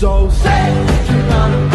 So say what you wanna.